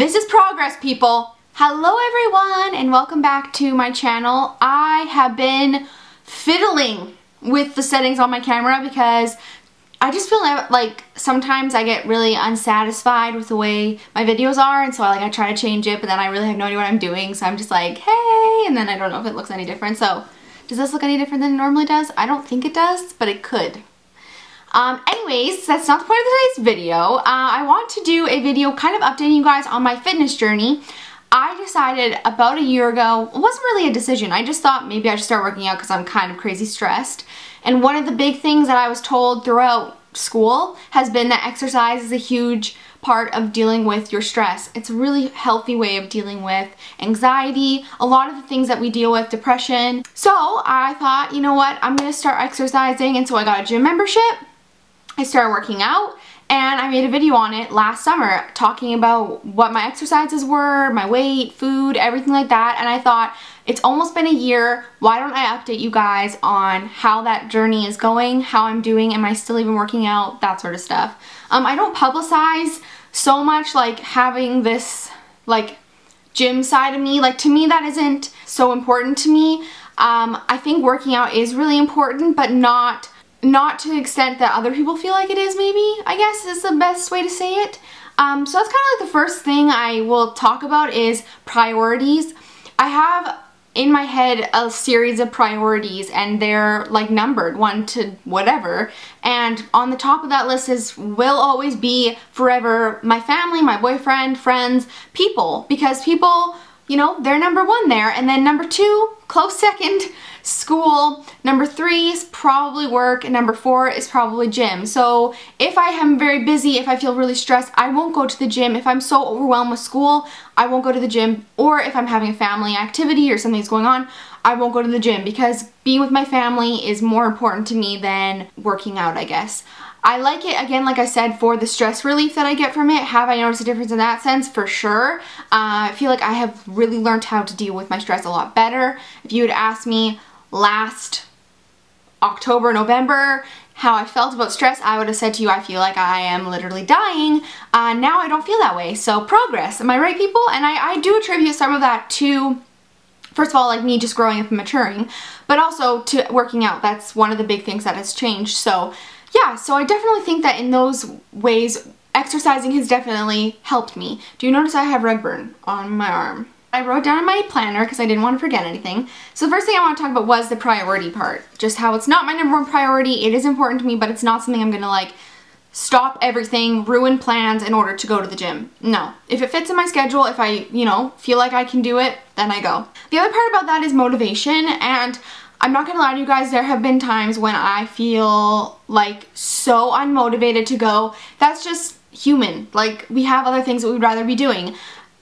This is progress, people. Hello, everyone, and welcome back to my channel. I have been fiddling with the settings on my camera because I just feel like sometimes I get really unsatisfied with the way my videos are and so I like I try to change it but then I really have no idea what I'm doing so I'm just like hey and then I don't know if it looks any different so does this look any different than it normally does? I don't think it does but it could. Um, anyways, that's not the point of today's video. Uh, I want to do a video kind of updating you guys on my fitness journey. I decided about a year ago, it wasn't really a decision, I just thought maybe I should start working out because I'm kind of crazy stressed. And one of the big things that I was told throughout school has been that exercise is a huge part of dealing with your stress. It's a really healthy way of dealing with anxiety, a lot of the things that we deal with, depression. So I thought, you know what, I'm going to start exercising and so I got a gym membership. I started working out and I made a video on it last summer talking about what my exercises were, my weight, food, everything like that and I thought it's almost been a year, why don't I update you guys on how that journey is going, how I'm doing, am I still even working out, that sort of stuff. Um, I don't publicize so much like having this like gym side of me, like to me that isn't so important to me. Um, I think working out is really important but not not to the extent that other people feel like it is maybe, I guess is the best way to say it. Um, so that's kind of like the first thing I will talk about is priorities. I have in my head a series of priorities and they're like numbered one to whatever and on the top of that list is will always be forever my family, my boyfriend, friends, people because people you know, they're number one there. And then number two, close second, school. Number three is probably work. And number four is probably gym. So if I am very busy, if I feel really stressed, I won't go to the gym. If I'm so overwhelmed with school, I won't go to the gym. Or if I'm having a family activity or something's going on, I won't go to the gym because being with my family is more important to me than working out, I guess. I like it, again, like I said, for the stress relief that I get from it. Have I noticed a difference in that sense? For sure. Uh, I feel like I have really learned how to deal with my stress a lot better. If you had asked me last October, November, how I felt about stress, I would have said to you, I feel like I am literally dying. Uh, now I don't feel that way. So progress, am I right people? And I, I do attribute some of that to first of all, like me just growing up and maturing, but also to working out. That's one of the big things that has changed. So yeah, so I definitely think that in those ways, exercising has definitely helped me. Do you notice I have red burn on my arm? I wrote down in my planner because I didn't want to forget anything. So the first thing I want to talk about was the priority part. Just how it's not my number one priority. It is important to me, but it's not something I'm going to like stop everything, ruin plans in order to go to the gym. No. If it fits in my schedule, if I, you know, feel like I can do it, then I go. The other part about that is motivation and I'm not gonna lie to you guys, there have been times when I feel like so unmotivated to go. That's just human. Like, we have other things that we'd rather be doing.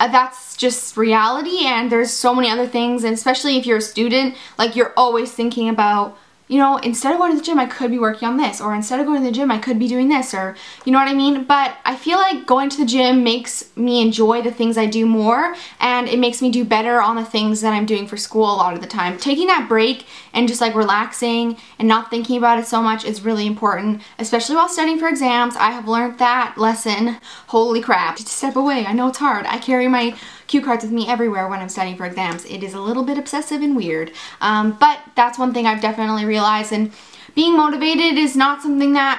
Uh, that's just reality and there's so many other things and especially if you're a student, like you're always thinking about you know, instead of going to the gym, I could be working on this, or instead of going to the gym, I could be doing this, or you know what I mean? But I feel like going to the gym makes me enjoy the things I do more, and it makes me do better on the things that I'm doing for school a lot of the time. Taking that break and just like relaxing and not thinking about it so much is really important, especially while studying for exams. I have learned that lesson. Holy crap. Just step away. I know it's hard. I carry my cue cards with me everywhere when I'm studying for exams. It is a little bit obsessive and weird, um, but that's one thing I've definitely realized, and being motivated is not something that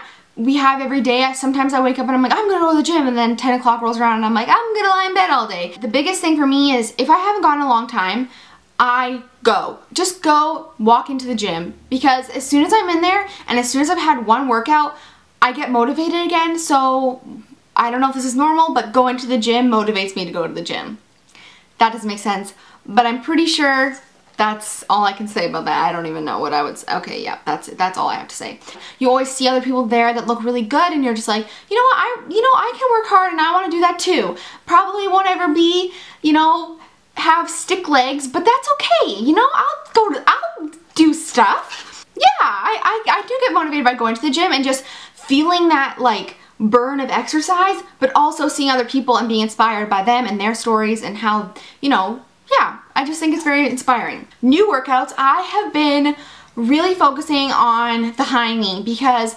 we have every day. Sometimes I wake up and I'm like, I'm gonna go to the gym, and then 10 o'clock rolls around and I'm like, I'm gonna lie in bed all day. The biggest thing for me is if I haven't gone a long time, I go. Just go walk into the gym because as soon as I'm in there and as soon as I've had one workout, I get motivated again. So I don't know if this is normal, but going to the gym motivates me to go to the gym. That doesn't make sense, but I'm pretty sure that's all I can say about that. I don't even know what I would say. Okay, yeah, that's it. That's all I have to say. You always see other people there that look really good and you're just like, you know what, I, you know, I can work hard and I want to do that too. Probably won't ever be, you know, have stick legs, but that's okay. You know, I'll go to, I'll do stuff. Yeah, I, I, I do get motivated by going to the gym and just feeling that like burn of exercise, but also seeing other people and being inspired by them and their stories and how, you know, yeah, I just think it's very inspiring. New workouts, I have been really focusing on the high knee because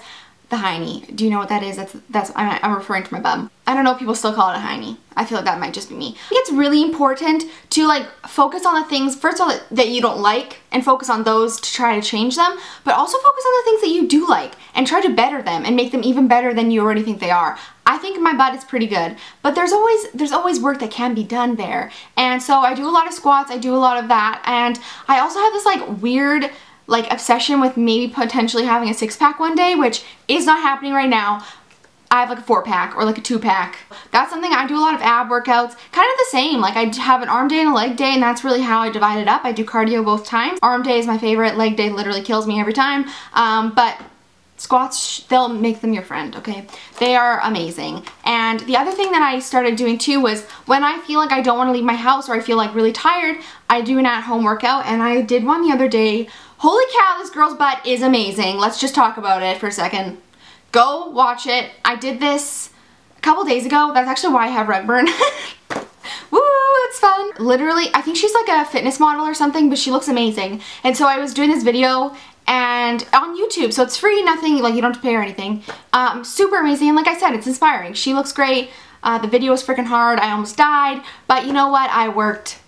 the hiney. Do you know what that is? That's, that's I'm, referring to my bum. I don't know if people still call it a hiney. I feel like that might just be me. It's really important to like focus on the things, first of all, that you don't like and focus on those to try to change them, but also focus on the things that you do like and try to better them and make them even better than you already think they are. I think my butt is pretty good, but there's always there's always work that can be done there. And so I do a lot of squats, I do a lot of that, and I also have this like weird like obsession with maybe potentially having a six pack one day, which is not happening right now. I have like a four pack or like a two pack. That's something I do a lot of ab workouts, kind of the same. Like I have an arm day and a leg day and that's really how I divide it up. I do cardio both times. Arm day is my favorite, leg day literally kills me every time. Um, but squats, they'll make them your friend, okay? They are amazing. And the other thing that I started doing too was when I feel like I don't want to leave my house or I feel like really tired, I do an at-home workout and I did one the other day Holy cow, this girl's butt is amazing. Let's just talk about it for a second. Go watch it. I did this a couple days ago. That's actually why I have Redburn. Woo, it's fun. Literally, I think she's like a fitness model or something, but she looks amazing. And so I was doing this video and on YouTube, so it's free, nothing, like you don't have to pay or anything. Um, super amazing, and like I said, it's inspiring. She looks great. Uh, the video was freaking hard. I almost died, but you know what? I worked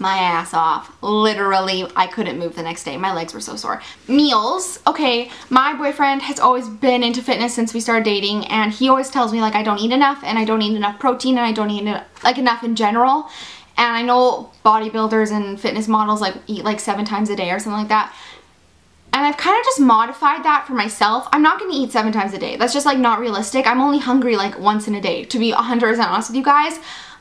my ass off. Literally, I couldn't move the next day. My legs were so sore. Meals. Okay, my boyfriend has always been into fitness since we started dating and he always tells me like I don't eat enough and I don't eat enough protein and I don't eat like enough in general. And I know bodybuilders and fitness models like eat like seven times a day or something like that. And I've kind of just modified that for myself. I'm not going to eat seven times a day. That's just like not realistic. I'm only hungry like once in a day, to be 100% honest with you guys.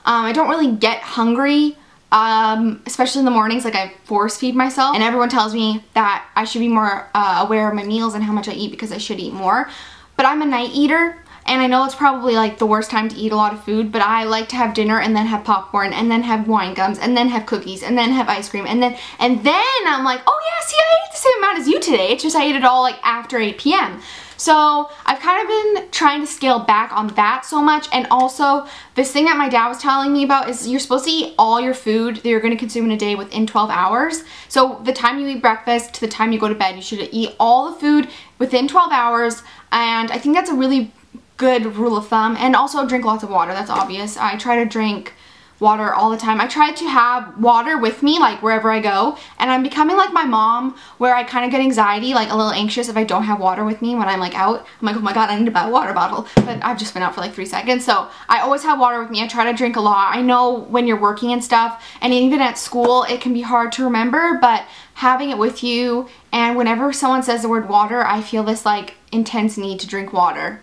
Um, I don't really get hungry um, especially in the mornings, like I force feed myself and everyone tells me that I should be more uh, aware of my meals and how much I eat because I should eat more. But I'm a night eater and I know it's probably like the worst time to eat a lot of food, but I like to have dinner and then have popcorn and then have wine gums and then have cookies and then have ice cream and then and then I'm like, oh yeah, see I ate the same amount as you today. It's just I ate it all like after 8 p.m. So I've kind of been trying to scale back on that so much and also this thing that my dad was telling me about is you're supposed to eat all your food that you're going to consume in a day within 12 hours. So the time you eat breakfast to the time you go to bed, you should eat all the food within 12 hours and I think that's a really good rule of thumb and also drink lots of water, that's obvious. I try to drink water all the time. I try to have water with me like wherever I go and I'm becoming like my mom where I kind of get anxiety like a little anxious if I don't have water with me when I'm like out. I'm like oh my god I need to buy a water bottle but I've just been out for like three seconds so I always have water with me. I try to drink a lot. I know when you're working and stuff and even at school it can be hard to remember but having it with you and whenever someone says the word water I feel this like intense need to drink water.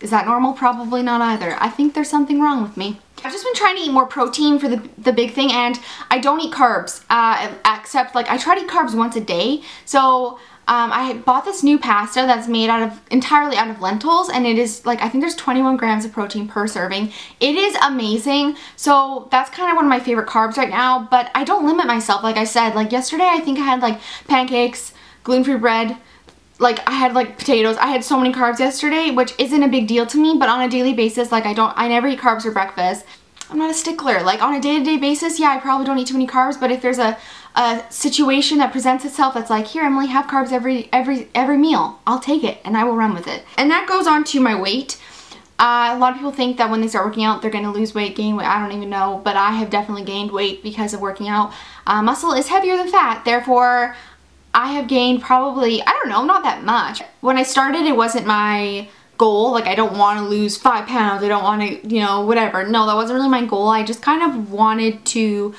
Is that normal? Probably not either. I think there's something wrong with me. I've just been trying to eat more protein for the, the big thing and I don't eat carbs uh, except like I try to eat carbs once a day. So um, I bought this new pasta that's made out of entirely out of lentils and it is like I think there's 21 grams of protein per serving. It is amazing. So that's kind of one of my favorite carbs right now but I don't limit myself like I said. Like yesterday I think I had like pancakes, gluten-free bread, like I had like potatoes. I had so many carbs yesterday, which isn't a big deal to me, but on a daily basis, like I don't, I never eat carbs for breakfast. I'm not a stickler. Like on a day-to-day -day basis, yeah, I probably don't eat too many carbs, but if there's a, a situation that presents itself that's like, here, Emilie, have carbs every, every, every meal, I'll take it and I will run with it. And that goes on to my weight. Uh, a lot of people think that when they start working out, they're going to lose weight, gain weight. I don't even know, but I have definitely gained weight because of working out. Uh, muscle is heavier than fat, therefore I have gained probably, I don't know, not that much. When I started, it wasn't my goal. Like, I don't want to lose five pounds. I don't want to, you know, whatever. No, that wasn't really my goal. I just kind of wanted to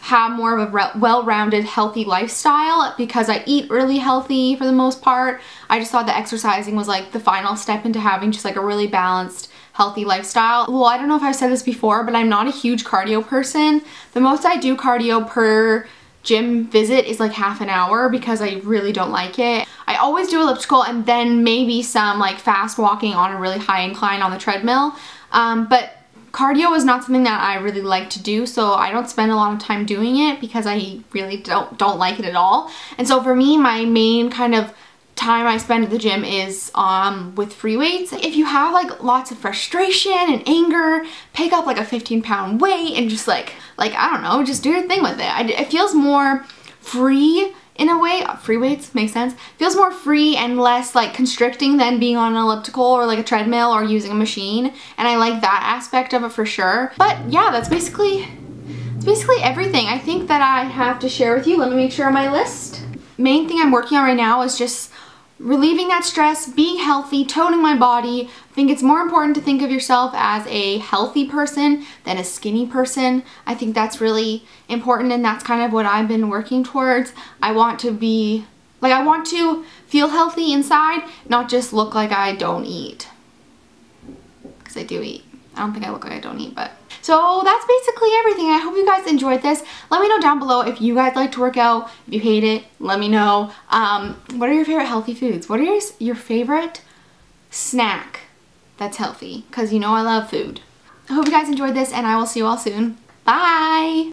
have more of a well-rounded healthy lifestyle because I eat really healthy for the most part. I just thought that exercising was like the final step into having just like a really balanced healthy lifestyle. Well, I don't know if I've said this before, but I'm not a huge cardio person. The most I do cardio per gym visit is like half an hour because I really don't like it. I always do elliptical and then maybe some like fast walking on a really high incline on the treadmill. Um, but cardio is not something that I really like to do so I don't spend a lot of time doing it because I really don't don't like it at all. And so for me my main kind of time I spend at the gym is um, with free weights. If you have like lots of frustration and anger, pick up like a 15 pound weight and just like, like I don't know, just do your thing with it. I, it feels more free in a way, free weights, makes sense, feels more free and less like constricting than being on an elliptical or like a treadmill or using a machine. And I like that aspect of it for sure. But yeah, that's basically, that's basically everything I think that I have to share with you. Let me make sure on my list. Main thing I'm working on right now is just relieving that stress, being healthy, toning my body. I think it's more important to think of yourself as a healthy person than a skinny person. I think that's really important and that's kind of what I've been working towards. I want to be, like I want to feel healthy inside, not just look like I don't eat. Because I do eat. I don't think I look like I don't eat, but. So that's basically everything. I hope you guys enjoyed this. Let me know down below if you guys like to work out. If you hate it, let me know. Um, what are your favorite healthy foods? What is your, favorite snack that's healthy? Because you know I love food. I hope you guys enjoyed this and I will see you all soon. Bye!